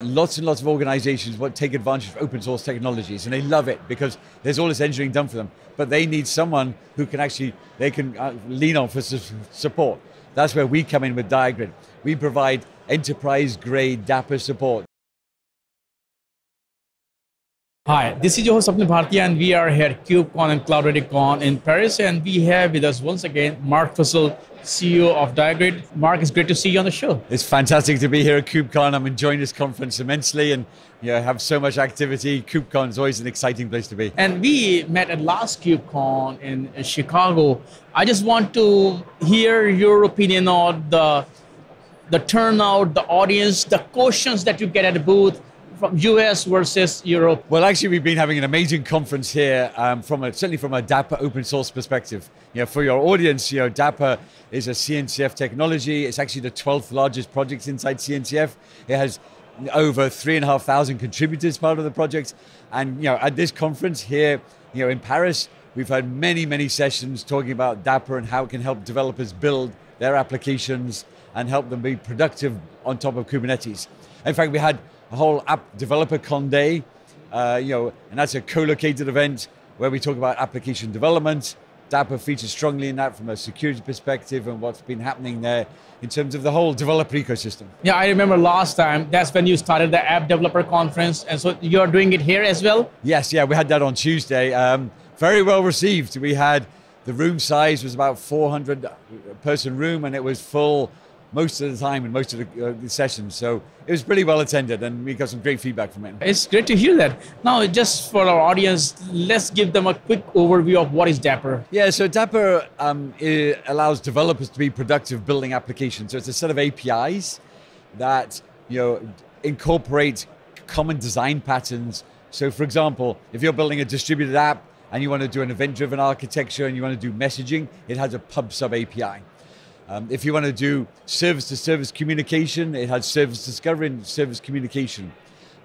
Lots and lots of organizations to take advantage of open source technologies and they love it because there's all this engineering done for them. But they need someone who can actually, they can uh, lean on for su- support. That's where we come in with Diagrid. We provide enterprise grade Dapr support. Hi, this is your host Sapna Bhartia, and we are here at KubeCon and Cloud Ready Con in Paris, and we have with us once again Mark Fussell, CEO of Diagrid. Mark, it's great to see you on the show. It's fantastic to be here at KubeCon. I'm enjoying this conference immensely, and you know, have so much activity. KubeCon is always an exciting place to be. And we met at last KubeCon in Chicago. I just want to hear your opinion on the the turnout, the audience, the questions that you get at the booth from US versus Europe? Well, actually, we've been having an amazing conference here um, from a, certainly from a Dapr open source perspective. You know, for your audience, you know, Dapr is a CNCF technology. It's actually the 12th largest project inside CNCF. It has over three and a half thousand contributors part of the project. And you know, at this conference here, you know, in Paris, we've had many, many sessions talking about Dapr and how it can help developers build their applications and help them be productive on top of Kubernetes. In fact, we had a whole app developer con day, uh, you know, and that's a co-located event where we talk about application development. Dapr features strongly in that from a security perspective and what's been happening there in terms of the whole developer ecosystem. Yeah, I remember last time, that's when you started the App Developer Conference. And so you're doing it here as well? Yes, yeah, we had that on Tuesday. Um, very well received. We had the room size was about 400 person room and it was full most of the time and most of the, uh, the, sessions. So it was pretty well attended and we got some great feedback from it. It's great to hear that. Now, just for our audience, let's give them a quick overview of what is Dapr. Yeah, so Dapr um, allows developers to be productive building applications. So it's a set of APIs that you know incorporate common design patterns. So for example, if you're building a distributed app and you want to do an event-driven architecture and you want to do messaging, it has a pub sub API. Um, if you want to do service to service communication, it has service discovery and service communication.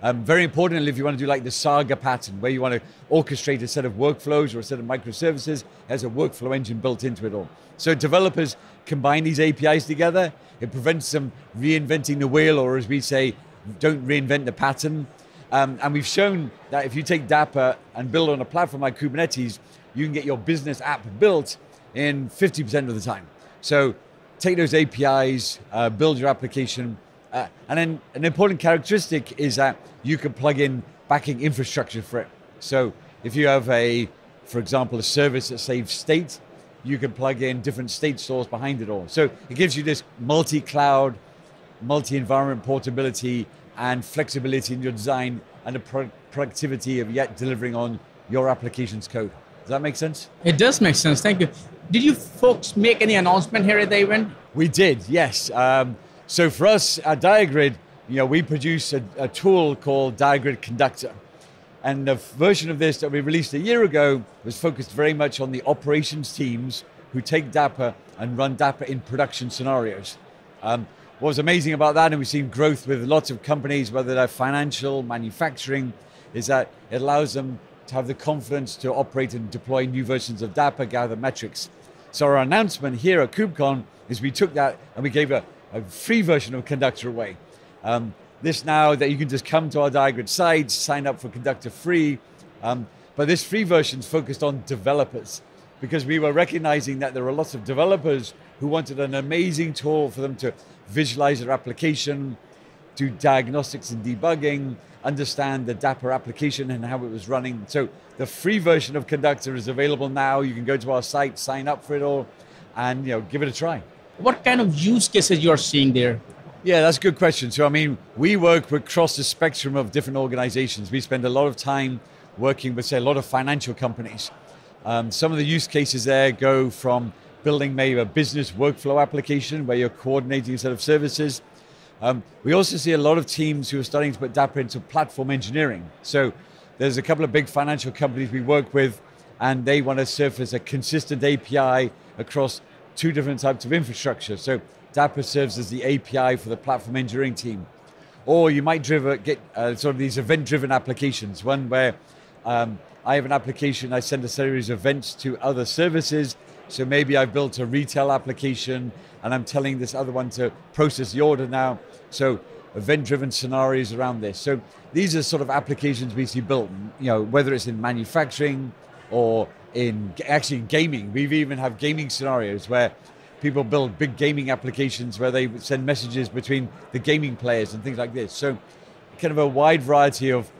Um, very importantly, if you want to do like the Saga pattern, where you want to orchestrate a set of workflows or a set of microservices, it has a workflow engine built into it all. So developers combine these APIs together. It prevents them reinventing the wheel, or as we say, don't reinvent the pattern. Um, and we've shown that if you take Dapr and build on a platform like Kubernetes, you can get your business app built in 50% of the time. So take those APIs, uh, build your application. Uh, and then an important characteristic is that you can plug in backing infrastructure for it. So if you have a, for example, a service that saves state, you can plug in different state stores behind it all. So it gives you this multi-cloud, multi-environment portability and flexibility in your design and the pro- productivity of yet delivering on your application's code. Does that make sense? It does make sense. Thank you. Did you folks make any announcement here at the event? We did, yes. Um, so for us at Diagrid, you know, we produce a, a tool called Diagrid Conductor. And the version of this that we released a year ago was focused very much on the operations teams who take Dapr and run Dapr in production scenarios. Um, what was amazing about that, and we've seen growth with lots of companies, whether they're financial, manufacturing, is that it allows them to have the confidence to operate and deploy new versions of Dapr, gather metrics. So our announcement here at KubeCon is we took that and we gave a, a free version of Conductor away. Um, this now that you can just come to our Diagrid site, sign up for Conductor free. Um, but this free version is focused on developers because we were recognizing that there are lots of developers who wanted an amazing tool for them to visualize their application, do diagnostics and debugging, understand the Dapr application and how it was running. So the free version of Conductor is available now. You can go to our site, sign up for it all, and you know give it a try. What kind of use cases you are seeing there? Yeah, that's a good question. So I mean, we work across the spectrum of different organizations. We spend a lot of time working with, say, a lot of financial companies. Um, some of the use cases there go from building maybe a business workflow application where you're coordinating a set of services um, we also see a lot of teams who are starting to put Dapr into platform engineering. So there's a couple of big financial companies we work with, and they want to surface a consistent API across two different types of infrastructure. So Dapr serves as the API for the platform engineering team. Or you might drive, get uh, sort of these event-driven applications, one where um, I have an application, I send a series of events to other services. So maybe I've built a retail application and I'm telling this other one to process the order now. So event-driven scenarios around this. So these are sort of applications we see built, you know, whether it's in manufacturing or in actually in gaming. We've even have gaming scenarios where people build big gaming applications where they send messages between the gaming players and things like this. So kind of a wide variety of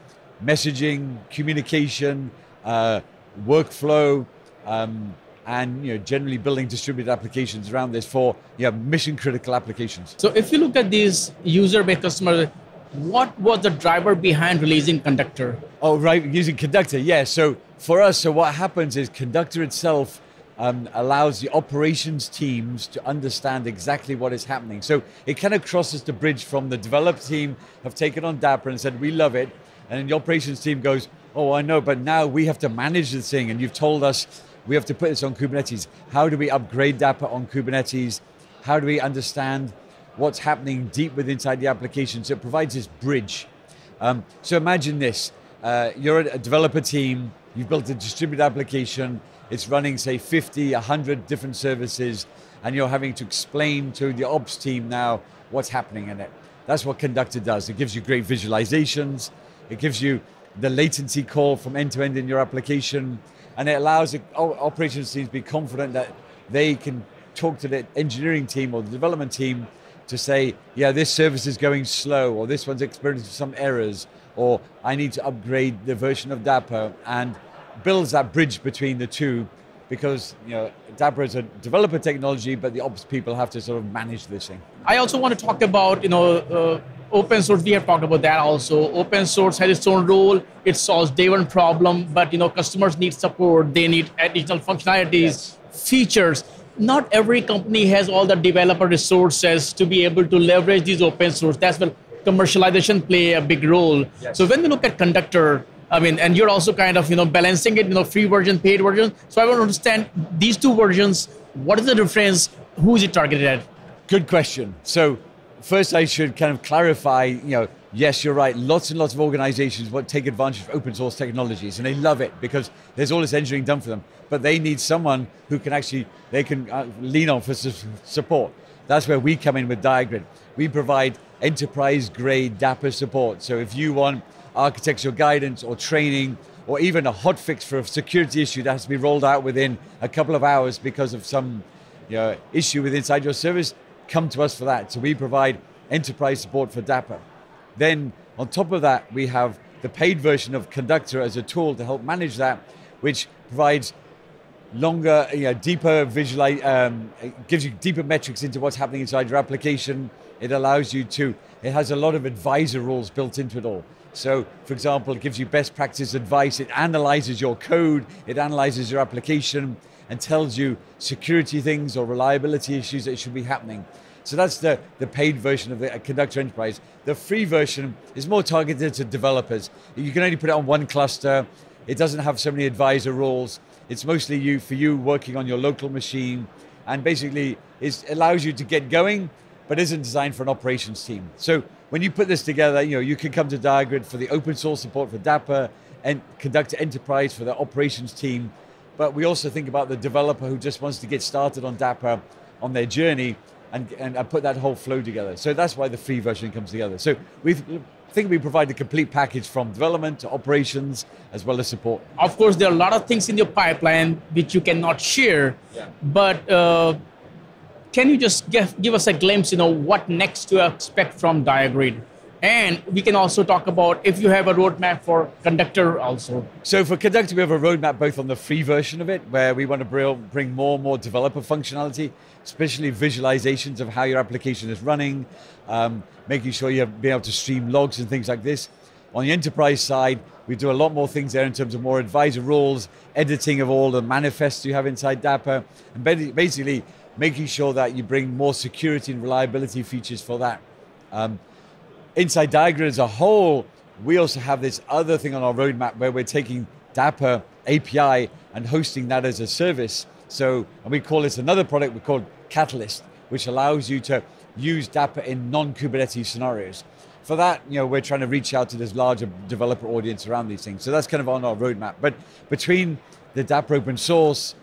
messaging, communication, uh, workflow, um, and you know generally building distributed applications around this for you know, mission critical applications. So if you look at these user-based customers, what was the driver behind releasing Conductor? Oh, right, using Conductor, yeah. So for us, so what happens is Conductor itself um, allows the operations teams to understand exactly what is happening. So it kind of crosses the bridge from the develop team have taken on Dapr and said, we love it. And then the operations team goes, oh, I know, but now we have to manage this thing. And you've told us we have to put this on Kubernetes. How do we upgrade Dapr on Kubernetes? How do we understand what's happening deep within inside the application. So it provides this bridge. Um, so imagine this: uh, you're a developer team, you've built a distributed application, it's running say 50, 100 different services, and you're having to explain to the ops team now what's happening in it. That's what Conductor does. It gives you great visualizations. It gives you the latency call from end to end in your application, and it allows the operations teams to be confident that they can talk to the engineering team or the development team to say, yeah, this service is going slow, or this one's experiencing some errors, or I need to upgrade the version of Dapr, and builds that bridge between the two because you know Dapr is a developer technology, but the ops people have to sort of manage this thing. I also want to talk about you know uh, open source. We have talked about that also. Open source has its own role. It solves day one problem, but you know customers need support. They need additional functionalities, yes. features not every company has all the developer resources to be able to leverage these open source. That's where commercialization play a big role. Yes. So when we look at Conductor, I mean, and you're also kind of you know balancing it, you know, free version, paid version. So I want to understand these two versions. What is the difference? Who is it targeted at? Good question. So first, I should kind of clarify. You know, yes, you're right. Lots and lots of organizations want take advantage of open source technologies, and they love it because there's all this engineering done for them. But they need someone who can actually they can uh, lean on for support. That's where we come in with Diagrid. We provide enterprise grade Dapr support. So if you want architectural guidance or training or even a hot fix for a security issue that has to be rolled out within a couple of hours because of some you know, issue with inside your service, come to us for that. So we provide enterprise support for Dapr. Then on top of that, we have the paid version of Conductor as a tool to help manage that, which provides longer, you know, deeper visualize, um, gives you deeper metrics into what's happening inside your application. It allows you to, it has a lot of advisor rules built into it all. So, for example, it gives you best practice advice. It analyzes your code, it analyzes your application, and tells you security things or reliability issues that should be happening. So that's the, the paid version of the uh, Conductor Enterprise. The free version is more targeted to developers. You can only put it on one cluster. It doesn't have so many advisor rules. It's mostly you for you working on your local machine, and basically it allows you to get going, but isn't designed for an operations team. So when you put this together, you know you can come to Diagrid for the open source support for Dapr and Conductor Enterprise for the operations team. But we also think about the developer who just wants to get started on Dapr on their journey and, and, and put that whole flow together. So that's why the free version comes together. So we think we provide a complete package from development to operations as well as support. Of course, there are a lot of things in your pipeline which you cannot share, yeah. but uh, can you just give, give us a glimpse, you know, what next to expect from Diagrid? And we can also talk about if you have a roadmap for Conductor also. So for Conductor, we have a roadmap both on the free version of it, where we want to bring more and more developer functionality, especially visualizations of how your application is running, um, making sure you have been able to stream logs and things like this. On the enterprise side, we do a lot more things there in terms of more advisor rules, editing of all the manifests you have inside Dapr, and basically making sure that you bring more security and reliability features for that. Um, inside Diagrid as a whole, we also have this other thing on our roadmap where we're taking Dapr API and hosting that as a service. So, and we call this another product we call Catalyst, which allows you to use Dapr in non-Kubernetes scenarios. For that, you know, we're trying to reach out to this larger developer audience around these things. So that's kind of on our roadmap. But between the Dapr open source,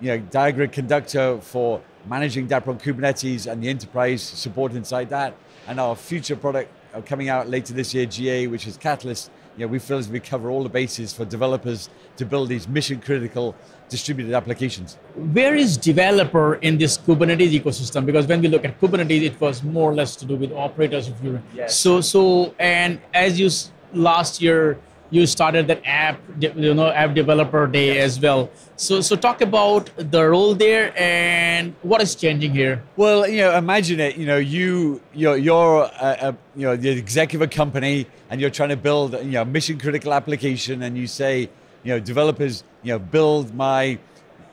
you know, Diagrid Conductor for managing Dapr on Kubernetes and the enterprise support inside that, and our future product Uh, coming out later this year, GA, which is Catalyst, you know, we feel as we cover all the bases for developers to build these mission critical distributed applications. Where is developer in this Kubernetes ecosystem? Because when we look at Kubernetes, it was more or less to do with operators. If you yes. so so, and as you last year you started that app, you know, app developer day yes. as well. So, so talk about the role there and what is changing here. Well, you know, imagine it. You know, you you're, you're a, a, you know the executive of a company and you're trying to build you know mission critical application, and you say, you know, developers, you know, build my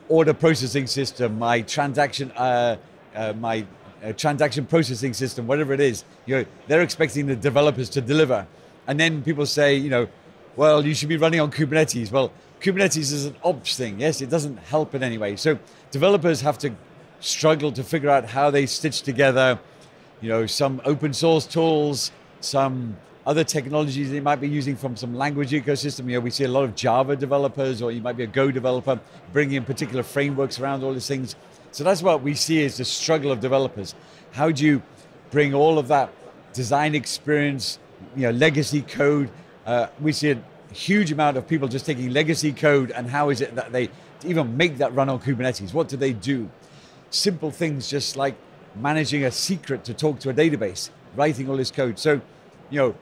order processing system, my transaction, uh, uh, my uh, transaction processing system, whatever it is. You know, they're expecting the developers to deliver, and then people say, you know well, you should be running on Kubernetes. Well, Kubernetes is an ops thing. Yes, it doesn't help in any way. So developers have to struggle to figure out how they stitch together, you know, some open source tools, some other technologies they might be using from some language ecosystem. You know, we see a lot of Java developers, or you might be a Go developer, bringing in particular frameworks around all these things. So that's what we see is the struggle of developers. How do you bring all of that design experience, you know, legacy code uh, we see a huge amount of people just taking legacy code and how is it that they even make that run on Kubernetes? What do they do? Simple things just like managing a secret to talk to a database, writing all this code. So, you know,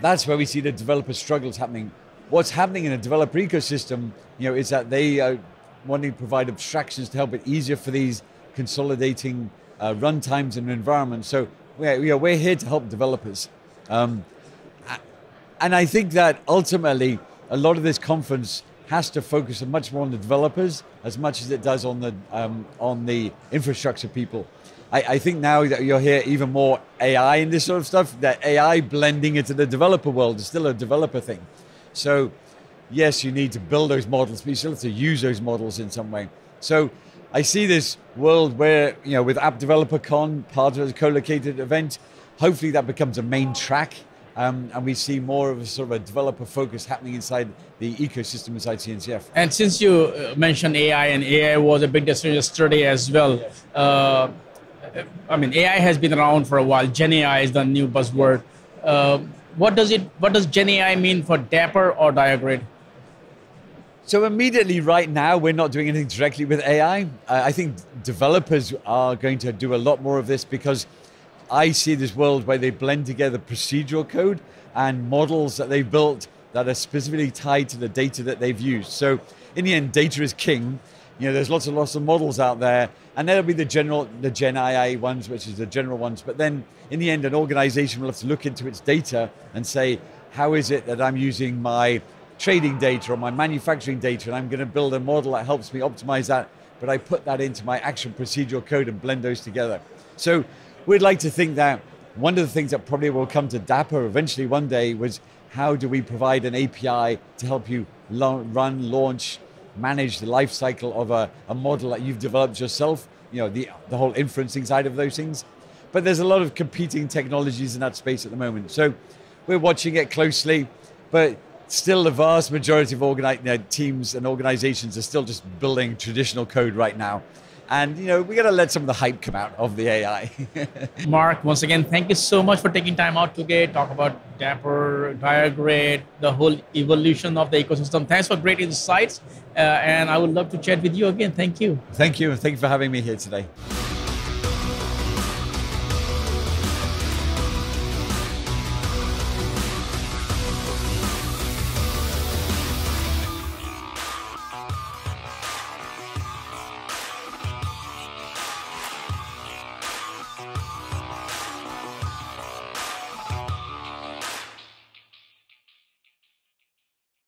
that's where we see the developer struggles happening. What's happening in a developer ecosystem, you know, is that they are wanting to provide abstractions to help it easier for these consolidating uh, runtimes and environments. So, we're, we're here to help developers. Um, and I think that ultimately, a lot of this conference has to focus much more on the developers as much as it does on the um, on the infrastructure people. I, I, think now that you'll hear even more AI in this sort of stuff, that AI blending into the developer world is still a developer thing. So, yes, you need to build those models, but you still have to use those models in some way. So, I see this world where, you know, with App Developer Con, part of a co-located event, hopefully that becomes a main track um, and we see more of a sort of a developer focus happening inside the ecosystem inside CNCF. And since you uh, mentioned AI, and AI was a big decision yesterday as well. Uh, I mean, AI has been around for a while. Gen AI is the new buzzword. Uh, what does it? What does Gen AI mean for Dapr or Diagrid? So immediately, right now, we're not doing anything directly with AI. Uh, I think developers are going to do a lot more of this because I see this world where they blend together procedural code and models that they've built that are specifically tied to the data that they've used. So in the end, data is king. You know, there's lots and lots of models out there, and there'll be the general, the Gen AI ones, which is the general ones. But then, in the end, an organization will have to look into its data and say, how is it that I'm using my trading data or my manufacturing data, and I'm going to build a model that helps me optimize that. But I put that into my actual procedural code and blend those together. So we'd like to think that one of the things that probably will come to Dapr eventually one day was how do we provide an API to help you run, launch, manage the life cycle of a, a model that you've developed yourself, you know, the, the whole inferencing side of those things. But there's a lot of competing technologies in that space at the moment. So we're watching it closely, but still the vast majority of organi- teams and organizations are still just building traditional code right now. And you know, we got to let some of the hype come out of the AI. Mark, once again, thank you so much for taking time out today. Talk about Dapr, Diagrid, the whole evolution of the ecosystem. Thanks for great insights, uh, and I would love to chat with you again. Thank you. Thank you, and thank you for having me here today.